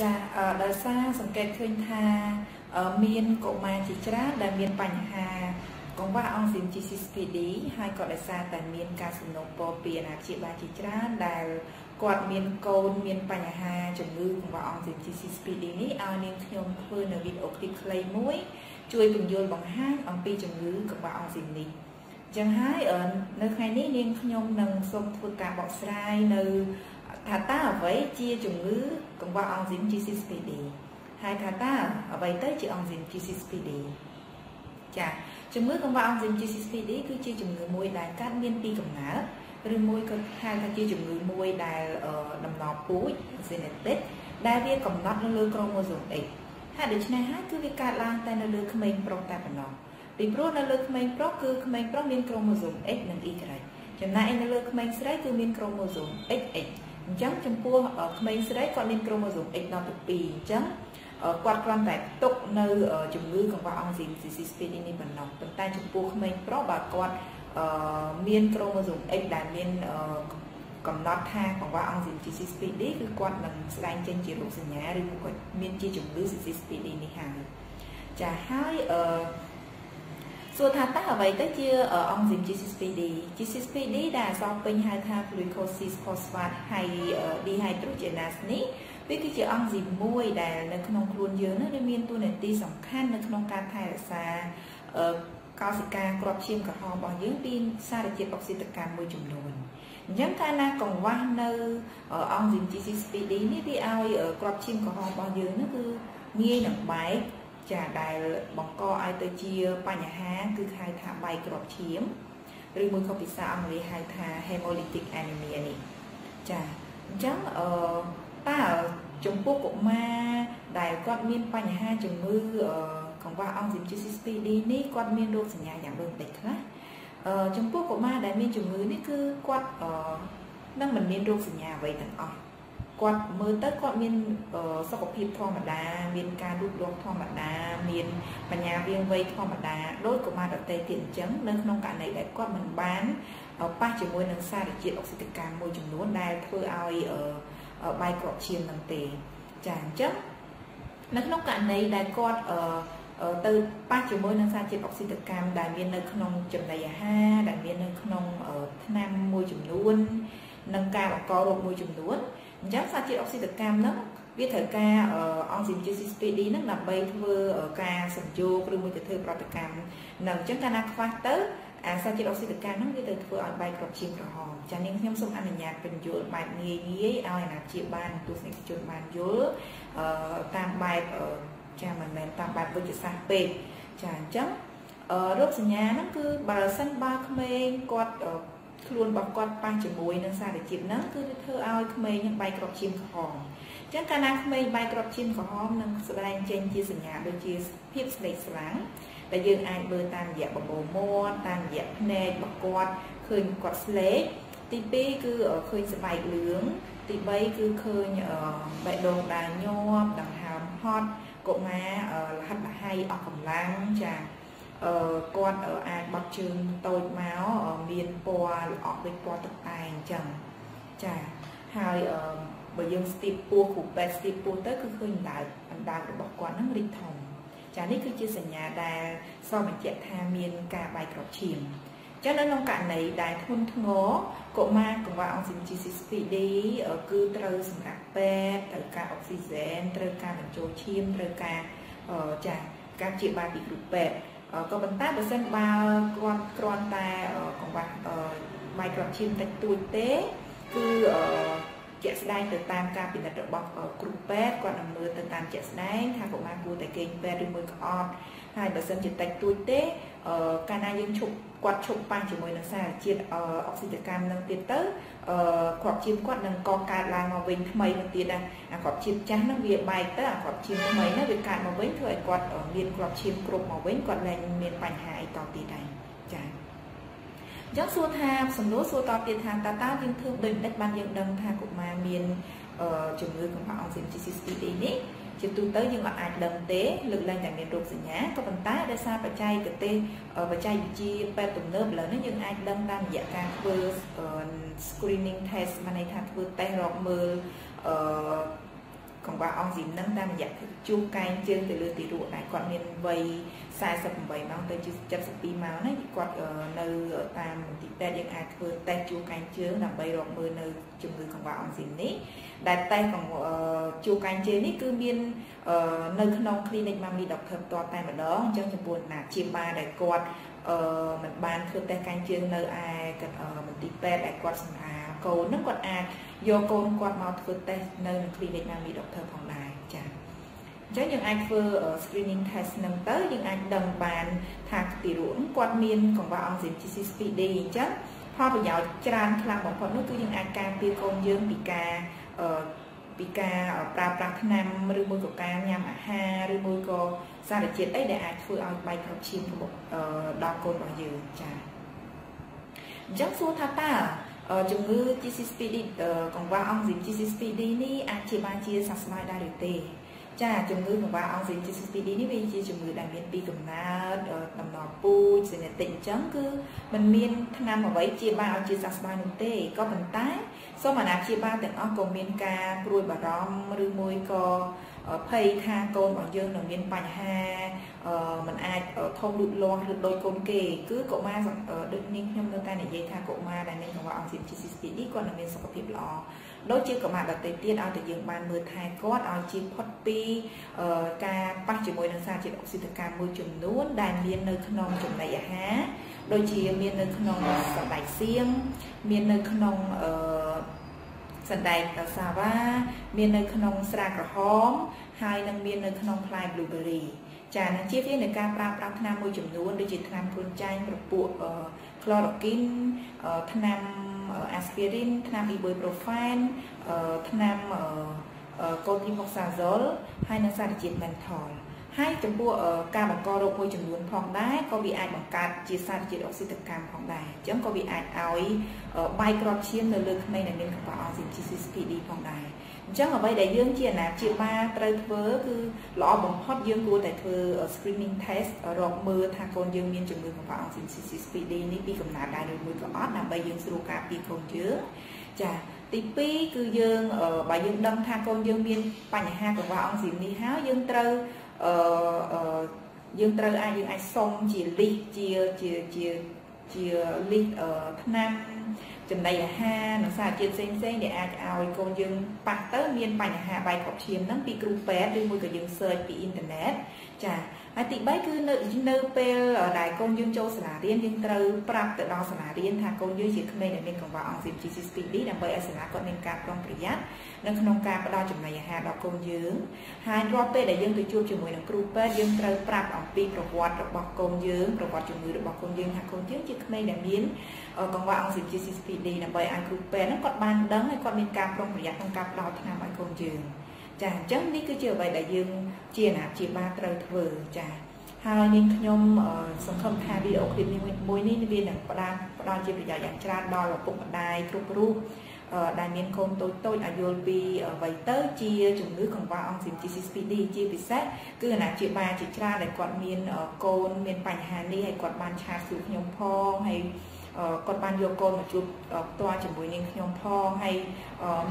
ចាដោយសារសង្កេតឃើញថាមានកុមារជាច្រើនដែលមានបញ្ហាកង្វះអង់ស៊ីម GCPD ហើយក៏ដោយសារតែមានការសំណូមពរពីអាណាព្យាបាលជាច្រើនដែលគាត់មានកូនមានបញ្ហាជំងឺកង្វះអង់ស៊ីម GCPD នេះឲ្យនាងខ្ញុំធ្វើនៅវីដេអូឃ្លីបខ្លីមួយ ជួយពន្យល់បង្ហាញអំពីជំងឺកង្វះអង់ស៊ីមនេះចឹងហើយនៅថ្ងៃនេះនាងខ្ញុំនឹងសូមធ្វើការបកស្រាយនៅ ថាតើអ្វីជាជំងឺកង្វះអង់ស៊ីម GCPD ហើយថាតើអ្វីទៅជាអង់ស៊ីម GCPD ចាជំងឺកង្វះអង់ស៊ីម GCPD គឺជាជំងឺមួយដែលកើតមានពីកំណើតឬមួយក៏ហៅថាជាជំងឺមួយដែលដំណពូជ genetic ដែលវាកំណត់នៅលើក្រូម៉ូសូម X ហើយដូច្នេះហើយគឺវាកើតឡើងតែនៅលើក្មេងប្រុសតែប៉ុណ្ណោះពីព្រោះនៅលើក្មេងប្រុសគឺក្មេងប្រុសមានក្រូម៉ូសូម X និង Y ចំណែកនៅលើក្មេងស្រីគឺមានក្រូម៉ូសូម XX អញ្ចឹងចំពោះក្មេងស្រីគាត់មានក្រូម៉ូសូម X ដល់ទៅ2អញ្ចឹងគាត់គ្រាន់តែទុកនៅជំងឺកង្វះអង់ស៊ីម CC-speed នេះប៉ុណ្ណោះប៉ុន្តែចំពោះក្មេងប្រុសបើគាត់មានក្រូម៉ូសូម X ដែលមានកំណត់ថាកង្វះអង់ស៊ីម CC-speed នេះគឺគាត់នឹងស្ដែងចេញជារោគសញ្ញាឬគាត់មានជាជំងឺ CC-speed នេះហើយចាហើយអឺ សួរថាតើអ្វីទៅជាអង់ស៊ីម GC-speed GC-speed ដែលអក្សរពេញហៅថា glucose phosphate dehydrogenase នេះវាគឺជាអង់ស៊ីមមួយដែលនៅក្នុងខ្លួនយើងនោះវាមានតួនាទីសំខាន់នៅក្នុងការថែរក្សាកោសិកាគ្រាប់ឈាមក្រហមរបស់យើងពីសារជាតិអុកស៊ីតកម្មមួយចំនួនអញ្ចឹងកាលណាកង្វះនៅអង់ស៊ីម GC-speed នេះវាឲ្យគ្រាប់ឈាមក្រហមរបស់យើងនោះគឺងាយនឹងបែក ចាដែលបង្កឲ្យទៅជាបញ្ហាគឺហៅថាបែកគ្រាប់ឈាមឬមួយក៏ភាសាអង់គ្លេសហៅថា hemolytic anemia នេះចាអញ្ចឹងអឺតើចំពោះកុមារដែលគាត់មានបញ្ហាជំងឺកង្វះអង់ស៊ីម GCPD នេះគាត់មានរោគសញ្ញាយ៉ាងដូចម្ដេចខ្លះអឺចំពោះកុមារដែលមានជំងឺនេះគឺគាត់អឺនឹងមិនមានរោគសញ្ញាអ្វីទាំងអស់ គាត់មើលទៅគាត់មានសុខភាពធម្មតា មានការលូតលាស់ធម្មតា មានបញ្ញាវាងវៃធម្មតាដោយកុមារដទៃទៀតអញ្ចឹងនៅក្នុងករណីដែលគាត់មិនបានប៉ះជាមួយនឹងសារជាតិអុកស៊ីតកម្មមួយចំនួនដែលធ្វើឲ្យបាយក្របឈាមនឹងទេចាអញ្ចឹងនៅក្នុងករណីដែលគាត់ទៅប៉ះជាមួយនឹងសារជាតិអុកស៊ីតកម្មដែលមាននៅក្នុងចំណីអាហារដែលមាននៅក្នុងថ្នាំមួយចំនួននិងការបង្ករោគមួយចំនួន អញ្ចឹងសារជាតិអុកស៊ីតកម្មហ្នឹងវាត្រូវការអង់ស៊ីម GCPD ហ្នឹងដើម្បីធ្វើការសំយោគឬមួយទៅធ្វើប្រតិកម្មនឹងអញ្ចឹងកាលណាខ្វះទៅអាសារជាតិអុកស៊ីតកម្មហ្នឹងវាទៅធ្វើឲ្យបែកក្របឈាមក្រហមចានាងខ្ញុំសូមអនុញ្ញាតបញ្យល់បែបងាយងាយឲ្យអាណាព្យាបាលទស្សនិកជនបានយល់តាមបែបចាមិនមែនតាមបែបវិទ្យាសាស្ត្រពេកចាអញ្ចឹងរោគសញ្ញាហ្នឹងគឺបើសិនបើក្មេងគាត់ ខ្លួនរបស់គាត់ប៉ះជាមួយនឹងសារជាតិហ្នឹងគឺវាធ្វើឲ្យក្មេងនឹងបែកក្របឈាមក្រហមអញ្ចឹងកាលណាក្មេងបែកក្របឈាមក្រហមនឹងស្ដែងចេញជាសញ្ញាដូចជាភាពស្លេកស្លាំងដែលយើងអាចមើលតាមរយៈបបោមាត់តាមរយៈភ្នែករបស់គាត់ឃើញគាត់ស្លេកទី2គឺឃើញស្បែកលឿងទី3គឺឃើញបេះដូងដើរញាប់ដង្ហើមហត់កុមារលហិតលហៃអស់កម្លាំងចាអឺ គាត់អាចបត់ជើងតូចមកមានពណ៌ល្អក់ដូចពណ៌ទឹកតែអញ្ចឹងចាហើយអឺបើយើងស្ទីបពោះគ្រូពេទ្យស្ទីបពោះទៅគឺឃើញអណ្ដើកអណ្ដើករបស់គាត់ហ្នឹងរីកធំចានេះគឺជាសញ្ញាដែលសបញ្ជាក់ថាមានការបែកក្របឈាមចឹងនៅក្នុងករណីដែលធ្ងន់ធ្ងរកុមារកង្វះអង់ស៊ីម GCPD គឺត្រូវសម្រាប់ពេទ្យត្រូវការអុកស៊ីហ្សែនត្រូវការបញ្ចូលឈាមត្រូវការចាការព្យាបាលពីគ្រូពេទ្យ ក៏ប៉ុន្តែបើសិនបើគាត់គ្រាន់តែកង្វះបាយក្របឈាមតិចតួចទេគឺ ជាក់ស្ដែងទៅតាមការពិនិត្យរបស់គ្រូពេទ្យគាត់នឹងមើលទៅតាមជាក់ស្ដែងថាកុមារគួរតែគេងពេទ្យឬមួយក៏អត់ហើយបើសិនជាតិចតួចទេកាលណាយើងឈប់គាត់ឈប់ប៉ះជាមួយនឹងសារជាតិអុកស៊ីតកម្មនឹងទៀតទៅគ្រាប់ឈាមគាត់នឹងកកើតឡើងមកវិញថ្មីទៅទៀតដែរអាគ្រាប់ឈាមចាស់ហ្នឹងវាបែកទៅអាគ្រាប់ឈាមថ្មីហ្នឹងវាកើតមកវិញធ្វើឲ្យគាត់មានគ្រាប់ឈាមគ្រប់មកវិញគាត់លែងមានបញ្ហាអីតទៀតដែរចា៎ អញ្ចឹងសួរថាសំណួរសួរតទៀតថាតើតើយើងធ្វើដូចម្ដេចបានយើងដឹងថាកុមារមានជំងឺកំផាអង់ស៊ីម GCPD នេះជាទូទៅយើងអាចដឹងទេលើកឡើងតែមានរោគសញ្ញាក៏ប៉ុន្តែដោយសារបច្ចេកទេសបច្ចេកវិទ្យាពេទ្យទំនើបឥឡូវនេះយើងអាចដឹងតាមរយៈការធ្វើ screening test មានន័យថាធ្វើតេស្តរកមើលអឺ កង្វះអង់ស៊ីមនឹងតាមរយៈជួបកែងជើងទៅលើទីរក់ដែលគាត់មានវ័យ48ម៉ោងទៅ72ម៉ោងណាគាត់នៅតាមមន្ទីរពេទ្យយើងអាចធ្វើតេស្តជួបកែងជើងដើម្បីរកមើលនៅជំងឺកង្វះអង់ស៊ីមនេះដែលតេស្តជួបកែងជើងនេះគឺមាននៅក្នុង clinic Mami Doctor ផ្ទាល់តែម្ដងអញ្ចឹងចំពោះណាជាបាលដែលគាត់អឺមិនបានធ្វើតេស្តកែងជើងនៅឯមន្ទីរពេទ្យដែលគាត់សម្អាល កូនហ្នឹងគាត់អាចយកកូនគាត់មកធ្វើតេស្តនៅក្នុង clinic Mami Doctor ផងដែរចា៎អញ្ចឹងយើងអាចធ្វើ screening test ហ្នឹងទៅយើងអាចដឹងបានថាទីរួនគាត់មានកង្វះអង់ស៊ីម GC2D អញ្ចឹងផលប្រយោជន៍ច្រើនខ្លាំងបំផុតនោះគឺយើងអាចការពារកូនយើងពីការពីការប្រើប្រាស់ថ្នាំឬមួយក៏ការញ៉ាំអាហារឬមួយក៏សារជាតិអីដែលអាចធ្វើឲ្យបែកគ្រាប់ឈាមដល់កូនរបស់យើងចា៎អញ្ចឹងសួរថាតើ ជំងឺ GCSPD កង្វះអង់ស៊ីម GCSPD នេះអាចជាបានជាសះស្បើយដែរឬទេ ចាជំងឺកង្វះអង់ស៊ីម GCSPD នេះវាជាជំងឺដែលមានពីកំណើតដំណពូជ genetic អញ្ចឹងគឺมันមានថ្នាំអ្វីជាបានឲ្យជាសះស្បើយនោះទេក៏ប៉ុន្តែសូមអាណាព្យាបាលទាំងអស់ក៏មានការព្រួយបារម្ភឬមួយក៏ភ័យថាកូនរបស់យើងនឹងមានបញ្ហាมันអាចធំលូតលាស់ឬដូចកូនគេគឺកុមារដូចនាងខ្ញុំនៅតែនិយាយថាកុមារដែលមានកង្វះអង់ស៊ីម GCSPD គាត់នឹងមានសុខភាពល្អ ដូចជាកុមារដទៃទៀតឲ្យតែយើងបានមើលថែគាត់ឲ្យជៀសផុតពីការប៉ះជាមួយនឹងសារជាតិអុកស៊ីតកម្មមួយចំនួន ដែលមាននៅក្នុងចំណីអាហារដូចជាមាននៅក្នុងសណ្តែកសៀងមាននៅក្នុងអឺសណ្តែកសាវ៉ាមាននៅក្នុងស្រាក្រហម ហើយនឹងមាននៅក្នុងផ្លែ blueberry ចានឹងជៀសវាងនៃការប្រើប្រាស់ថ្នាំមួយចំនួនដូចជាថ្នាំគ្រុនចាញ់ប្រពួក chloroquine ថ្នាំ aspirin ថ្នាំ ibuprofen ថ្នាំ cotrimoxazole ហើយនិងសារជាតិ menthol ហើយចំពោះការបង្ករោគមួយចំនួនផងដែរក៏វាអាចបង្កើតជាសារជាតិអុកស៊ីតកម្មផងដែរអញ្ចឹងក៏វាអាចឲ្យបាយក្របឈាមនៅលើក្មេងដែលមានកង្វះអង់ស៊ីម GCPD ផងដែរ អញ្ចឹងអ្វីដែលយើងជាអាណាព្យាបាលត្រូវធ្វើគឺល្អបំផុតយើងគួរតែធ្វើ screening test រកមើលថាកូនយើងមានជំងឺកង្វះអង់ស៊ីម GCPD នេះពីកំណើតដែរឬមួយក៏អត់ដើម្បីយើងស្រួលការពារកូនយើងចាទី2គឺយើងបើយើងដឹងថាកូនយើងមានបញ្ហាកង្វះអង់ស៊ីមនេះហើយយើងត្រូវអឺយើងត្រូវអាចយើងអាចសុំជាលីសជាជាជាជាលីសថ្នាំ ចំណីអាហារនិងសារជាតិផ្សេងផ្សេងដែលអាចឲ្យកូនយើងប៉ះទៅមានបញ្ហាបែកគ្រាប់ឈាមហ្នឹងពីគ្រូពេទ្យឬមួយក៏យើង search ពីអ៊ីនធឺណិតចា ហើយទី3គឺនៅនៅពេលដែលកូនយើងចូលសាលារៀនយើងត្រូវប្រាប់ទៅដល់សាលារៀនថាកូនយើងជាក្មេងដែលមានកង្វះអង់ស៊ីម GCSPD ដើម្បីឲ្យសាលាគាត់មានការប្រុងប្រយ័ត្ននៅក្នុងការផ្ដល់ចំណីអាហារដល់កូនយើងហើយរាល់ពេលដែលយើងទៅជួបជាមួយនឹងគ្រូពេទ្យយើងត្រូវប្រាប់អំពីប្រវត្តិរបស់កូនយើងប្រវត្តិជំងឺរបស់កូនយើងថាកូនយើងជាក្មេងដែលមានកង្វះអង់ស៊ីម GCSPD ដើម្បីឲ្យគ្រូពេទ្យហ្នឹងគាត់បានដឹងហើយគាត់មានការប្រុងប្រយ័ត្នក្នុងការផ្ដល់ថ្នាំឲ្យកូនយើង ចាអញ្ចឹងនេះគឺជាអ្វីដែលយើងជាអាណាព្យាបាលត្រូវធ្វើចាហើយនាងខ្ញុំសង្ឃឹមថាវីដេអូឃ្លីបនេះមួយនេះវានឹងផ្ដល់ផ្ដល់ជាប្រយោជន៍យ៉ាងច្រើនដល់ឪពុកម្ដាយគ្រប់រូបដែលមានកូនតូចតូចឲ្យយល់ពីអ្វីទៅជាជំងឺកង្វះអង់ស៊ីម GCPD ជាពិសេសគឺអាណាព្យាបាលជាច្រើនដែលគាត់មានកូនមានបញ្ហានេះហើយគាត់បានឆាតសួរខ្ញុំផងហើយ គាត់បានយកកូនមកជួបផ្ទាល់ជាមួយនាងខ្ញុំផងហើយ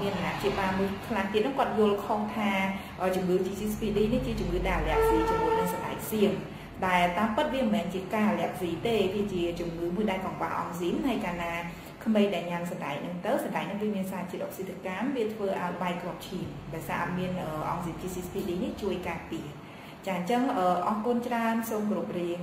មានអាណាព្យាបាលមួយខ្លះទៀតហ្នឹងគាត់យល់ខុសថាជំងឺ GCPD នេះជាជំងឺដែលអាឡែស៊ីជាមួយនឹងសណ្តែកសៀងដែលតាមពិតវាមិនមែនជាការអាឡែស៊ីទេវាជាជំងឺមួយដែលកង្វះអង់ស៊ីមហើយកាលណាក្មេងដែលញ៉ាំសណ្តែកហ្នឹងទៅសណ្តែកហ្នឹងវាមានសារជាតិអុកស៊ីតកម្មវាធ្វើឲ្យបាយគ្រាប់ឈាមដោយសារអត់មានអង់ស៊ីម GCPD នេះជួយការពារចាអញ្ចឹងអរគុណច្រើនសូមគោរពរៀង